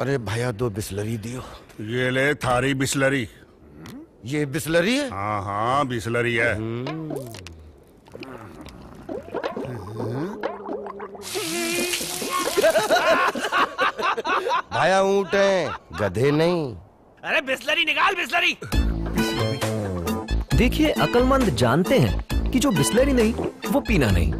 अरे भैया दो बिस्लरी दियो। ये ले थारी बिस्लरी। ये बिस्लरी है? हाँ हाँ बिस्लरी है। भैया ऊँट है गधे नहीं। अरे बिस्लरी निकाल बिस्लरी। देखिए अकलमंद जानते हैं कि जो बिस्लरी नहीं वो पीना नहीं।